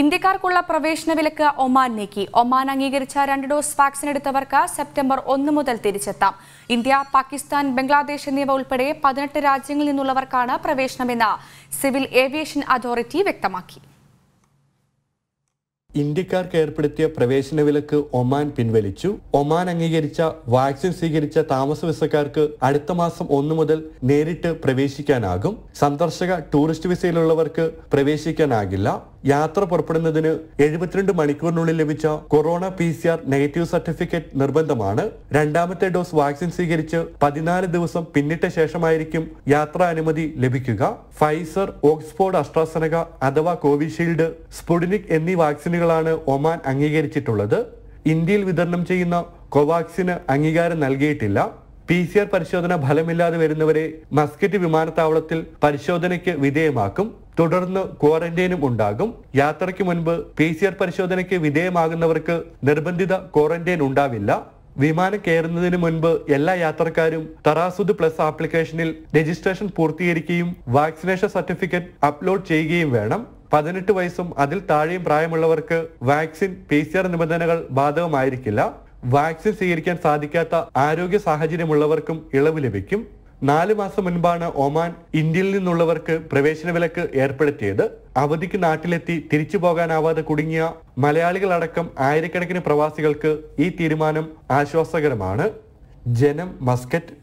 ഇന്ത്യക്കാർക്കുള്ള പ്രവേശന വിലക്ക് ഒമാൻ നീക്കി. ഒമാൻ അംഗീകരിച്ച രണ്ട് ഡോസ് വാക്സിൻ എടുത്തവർക്ക് സെപ്റ്റംബർ ഒന്ന് മുതൽ തിരിച്ചെത്താം. ഇന്ത്യ പാകിസ്ഥാൻ ബംഗ്ലാദേശ് എന്നിവ ഉൾപ്പെടെ പതിനെട്ട് രാജ്യങ്ങളിൽ നിന്നുള്ളവർക്കാണ് പ്രവേശനമെന്ന് സിവിൽ ഏവിയേഷൻ അതോറിറ്റി വ്യക്തമാക്കി. ഇന്ത്യക്കാർക്ക് ഏർപ്പെടുത്തിയ പ്രവേശന വിലക്ക് ഒമാൻ പിൻവലിച്ചു. ഒമാൻ അംഗീകരിച്ച വാക്സിൻ സ്വീകരിച്ച താമസ വിസക്കാർക്ക് അടുത്ത മാസം ഒന്ന് മുതൽ നേരിട്ട് പ്രവേശിക്കാനാകും. സന്ദർശക ടൂറിസ്റ്റ് വിസയിലുള്ളവർക്ക് പ്രവേശിക്കാനാകില്ല. യാത്ര പുറപ്പെടുന്നതിന് എഴുപത്തിരണ്ട് മണിക്കൂറിനുള്ളിൽ ലഭിച്ച corona P C R negative certificate നിർബന്ധമാണ്. രണ്ടാമത്തെ ഡോസ് വാക്സിൻ സ്വീകരിച്ച് പതിനാല് ദിവസം പിന്നിട്ട ശേഷമായിരിക്കും യാത്രാ അനുമതി ലഭിക്കുക. ഫൈസർ ഓക്സ്ഫോർഡ് അസ്ട്രാസനക അഥവാ കോവിഷീൽഡ് സ്പുഡിനിക് എന്നീ വാക്സിനുകളാണ് ഒമാൻ അംഗീകരിച്ചിട്ടുള്ളത്. ഇന്ത്യയിൽ വിതരണം ചെയ്യുന്ന കോവാക്സിന് അംഗീകാരം നൽകിയിട്ടില്ല. പി സി ആർ പരിശോധന ഫലമില്ലാതെ വരുന്നവരെ മസ്കറ്റ് വിമാനത്താവളത്തിൽ പരിശോധനയ്ക്ക് വിധേയമാക്കും. തുടർന്ന് ക്വാറന്റൈനും ഉണ്ടാകും. യാത്രയ്ക്ക് മുൻപ് പി സി ആർ പരിശോധനയ്ക്ക് വിധേയമാകുന്നവർക്ക് നിർബന്ധിത ക്വാറന്റൈൻ ഉണ്ടാവില്ല. വിമാനം കയറുന്നതിന് മുൻപ് എല്ലാ യാത്രക്കാരും തറാസുദ് പ്ലസ് ആപ്ലിക്കേഷനിൽ രജിസ്ട്രേഷൻ പൂർത്തീകരിക്കുകയും വാക്സിനേഷൻ സർട്ടിഫിക്കറ്റ് അപ്ലോഡ് ചെയ്യുകയും വേണം. പതിനെട്ട് വയസ്സും അതിൽ താഴെയും പ്രായമുള്ളവർക്ക് വാക്സിൻ പി സി ആർ നിബന്ധനകൾ ബാധകമായിരിക്കില്ല. വാക്സിൻ സ്വീകരിക്കാൻ സാധിക്കാത്ത ആരോഗ്യ സാഹചര്യമുള്ളവർക്കും ഇളവ് ലഭിക്കും. നാല് മാസം മുൻപാണ് ഒമാൻ ഇന്ത്യയിൽ നിന്നുള്ളവർക്ക് പ്രവേശന വിലക്ക് ഏർപ്പെടുത്തിയത്. അവധിക്ക് നാട്ടിലെത്തി തിരിച്ചു പോകാനാവാതെ കുടുങ്ങിയ മലയാളികളടക്കം ആയിരക്കണക്കിന് പ്രവാസികൾക്ക് ഈ തീരുമാനം ആശ്വാസകരമാണ്. ജനം മസ്കറ്റ്